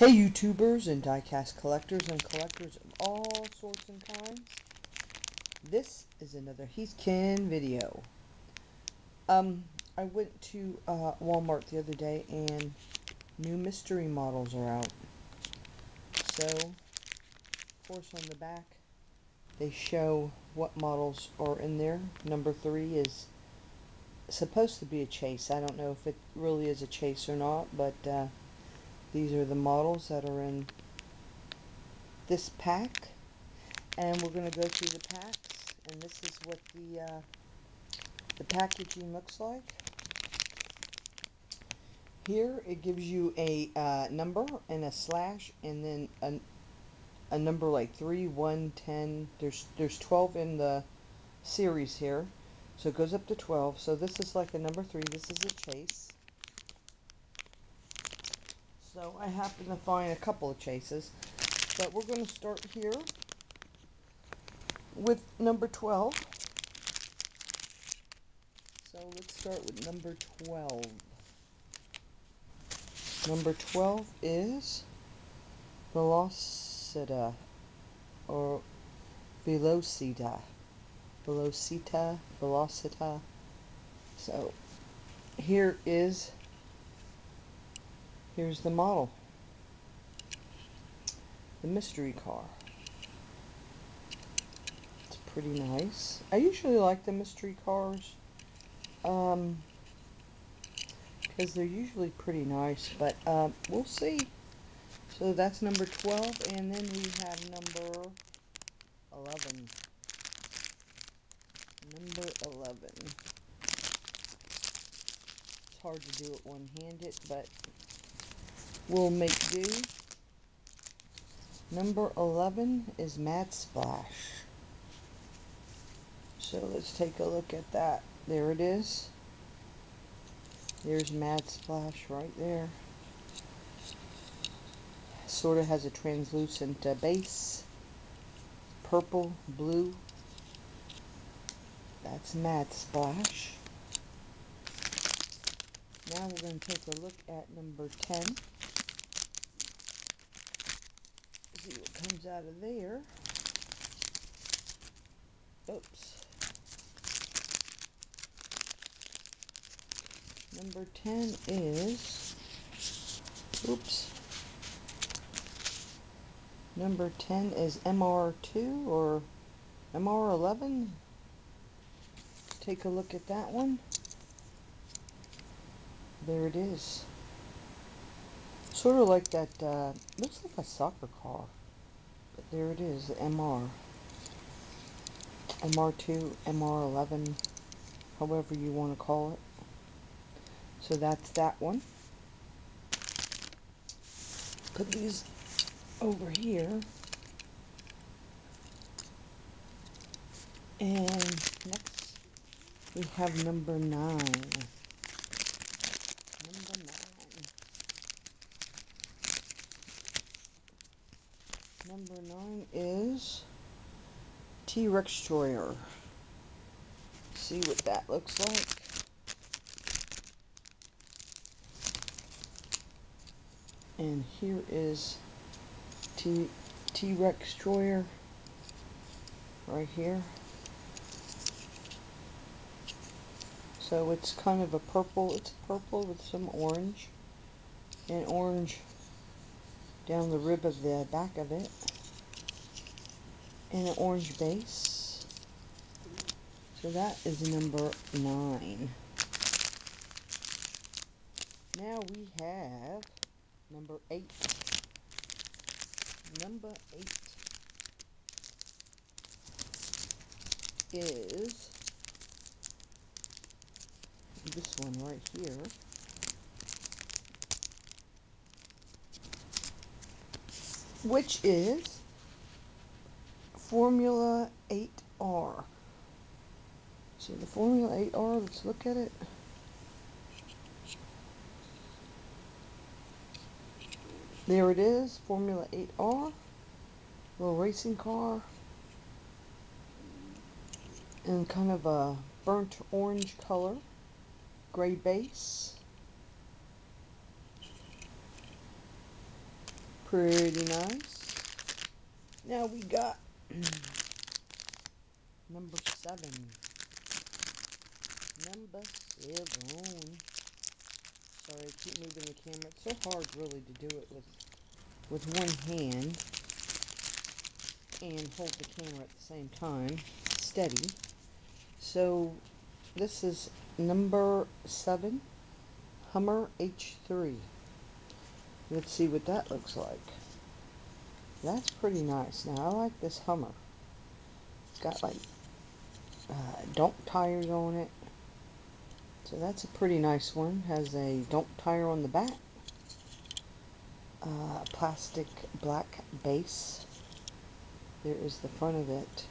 Hey YouTubers and diecast collectors and collectors of all sorts and kinds. This is another Heathkin video. Um, I went to uh, Walmart the other day and new mystery models are out. So, of course on the back they show what models are in there. Number three is supposed to be a chase. I don't know if it really is a chase or not, but uh, these are the models that are in this pack. And we're going to go through the packs. And this is what the, uh, the packaging looks like. Here it gives you a uh, number and a slash and then a, a number like 3, 1, 10. There's, there's 12 in the series here. So it goes up to 12. So this is like a number 3. This is a chase. So I happen to find a couple of chases. But we're going to start here with number 12. So let's start with number 12. Number 12 is Velocita or Velocita. Velocita, Velocita. So here is Here's the model. The mystery car. It's pretty nice. I usually like the mystery cars. Um, because they're usually pretty nice, but um, we'll see. So that's number 12, and then we have number 11. Number 11. It's hard to do it one-handed, but we'll make do. Number 11 is Mad Splash. So let's take a look at that. There it is. There's Mad Splash right there. Sort of has a translucent uh, base. Purple, blue. That's Mad Splash. Now we're going to take a look at number 10. see what comes out of there. Oops. Number 10 is, oops. Number 10 is MR2 or MR11. Take a look at that one. There it is. Sort of like that, uh, looks like a soccer car. But there it is, the MR. MR2, MR11, however you want to call it. So that's that one. Put these over here. And next we have number nine. Number nine is T-Rex Destroyer. See what that looks like. And here is T T-Rex Destroyer right here. So it's kind of a purple, it's purple with some orange and orange down the rib of the back of it and an orange base. So that is number nine. Now we have number eight. Number eight is this one right here. Which is Formula 8R. So the Formula 8R, let's look at it. There it is, Formula 8R. Little racing car. In kind of a burnt orange color. Gray base. Pretty nice. Now we got number seven. Number seven. Sorry, I keep moving the camera. It's so hard really to do it with with one hand and hold the camera at the same time. Steady. So this is number seven, Hummer H3. Let's see what that looks like. That's pretty nice. Now I like this Hummer. It's got like uh, dump tires on it. So that's a pretty nice one. Has a dump tire on the back. Uh, plastic black base. There is the front of it.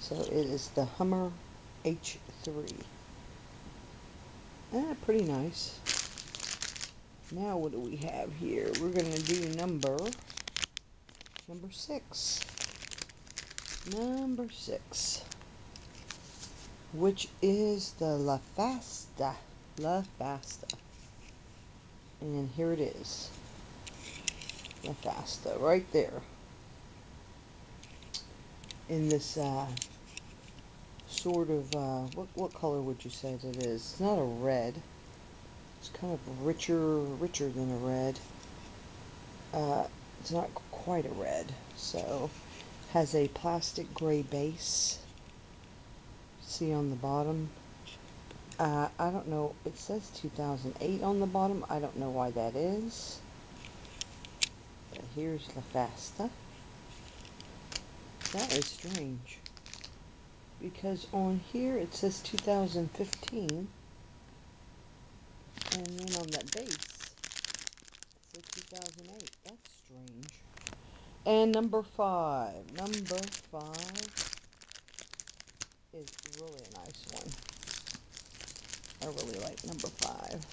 So it is the Hummer H3. Ah, pretty nice. Now what do we have here? We're going to do number number six. Number six. Which is the La Fasta. La Fasta. And here it is. La Fasta, right there. In this uh, sort of, uh, what, what color would you say that is? It's not a red. It's kind of richer, richer than a red. Uh, it's not quite a red. So, has a plastic gray base. See on the bottom. Uh, I don't know. It says 2008 on the bottom. I don't know why that is. But here's La Fasta. That is strange because on here it says 2015 and then on that base it 2008 that's strange. And number five number five is really a nice one. I really like number five.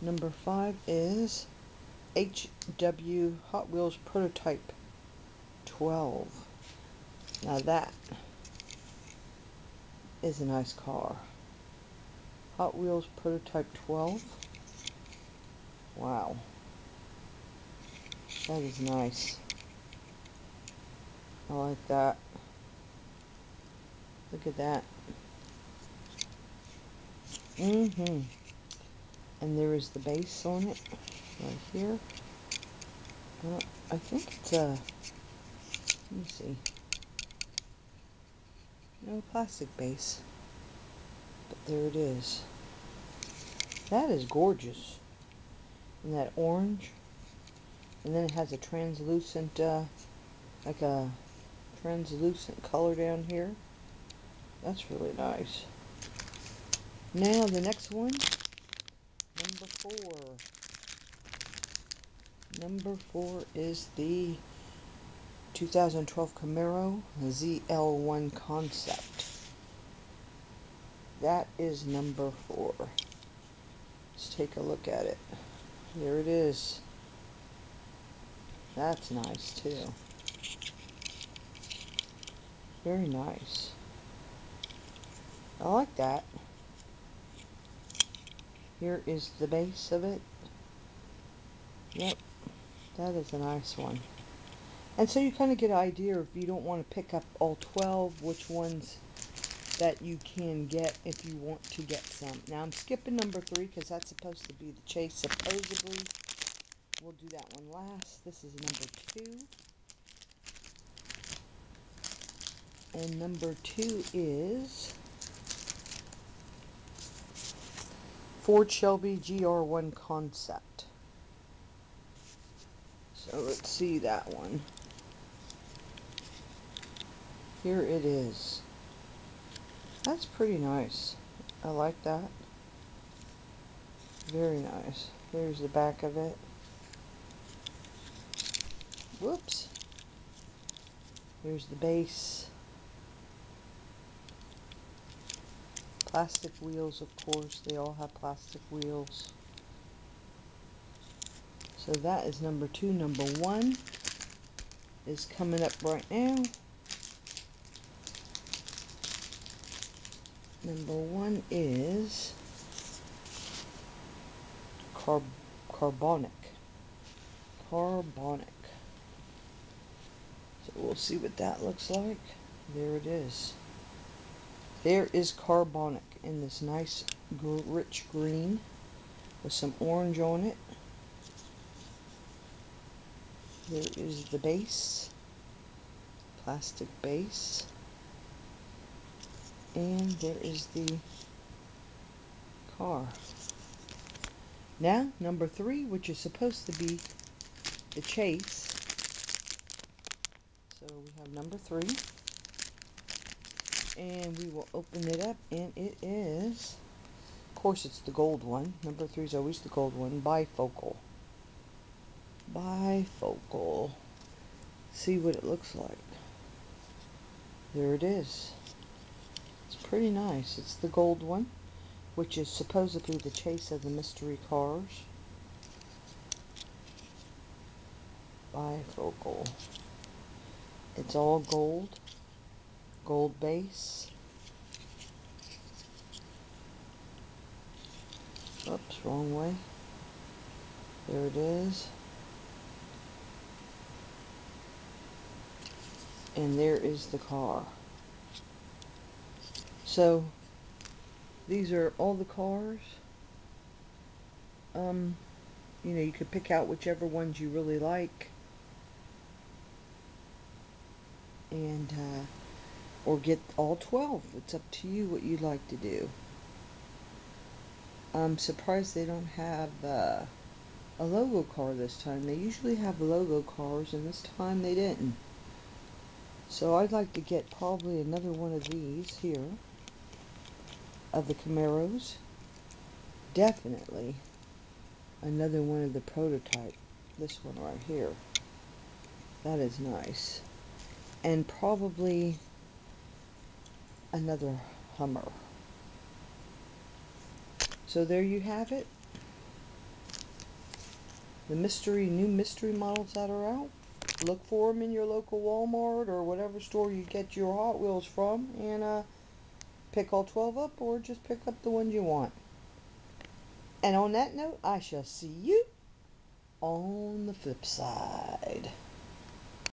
Number five is HW Hot Wheels Prototype 12 now that is a nice car. Hot Wheels Prototype 12. Wow. That is nice. I like that. Look at that. Mm-hmm. And there is the base on it. Right here. I think it's a... Let me see. No plastic base. But there it is. That is gorgeous. And that orange. And then it has a translucent, uh, like a translucent color down here. That's really nice. Now the next one, number four. Number four is the 2012 Camaro ZL1 Concept. That is number four. Let's take a look at it. There it is. That's nice too. Very nice. I like that. Here is the base of it. Yep, that is a nice one. And so you kind of get an idea if you don't want to pick up all 12, which ones that you can get if you want to get some. Now I'm skipping number 3 because that's supposed to be the chase, supposedly. We'll do that one last. This is number 2. And number 2 is Ford Shelby GR1 Concept. So let's see that one here it is. That's pretty nice. I like that. Very nice. There's the back of it. Whoops. Here's the base. Plastic wheels, of course. They all have plastic wheels. So that is number two. Number one is coming up right now. Number one is carb carbonic. Carbonic. So we'll see what that looks like. There it is. There is Carbonic in this nice rich green with some orange on it. There is the base, plastic base. And there is the car. Now, number three, which is supposed to be the chase. So we have number three. And we will open it up, and it is, of course, it's the gold one. Number three is always the gold one, bifocal. Bifocal. See what it looks like. There it is. It's pretty nice. It's the gold one which is supposedly the chase of the mystery cars. Bifocal. It's all gold. Gold base. Oops, wrong way. There it is. And there is the car. So, these are all the cars. Um, you know, you could pick out whichever ones you really like. And, uh, or get all 12. It's up to you what you'd like to do. I'm surprised they don't have uh, a logo car this time. They usually have logo cars, and this time they didn't. So I'd like to get probably another one of these here of the Camaros. Definitely another one of the prototype. This one right here. That is nice. And probably another Hummer. So there you have it. The mystery, new mystery models that are out. Look for them in your local Walmart or whatever store you get your Hot Wheels from. And, uh, pick all 12 up or just pick up the ones you want. And on that note, I shall see you on the flip side.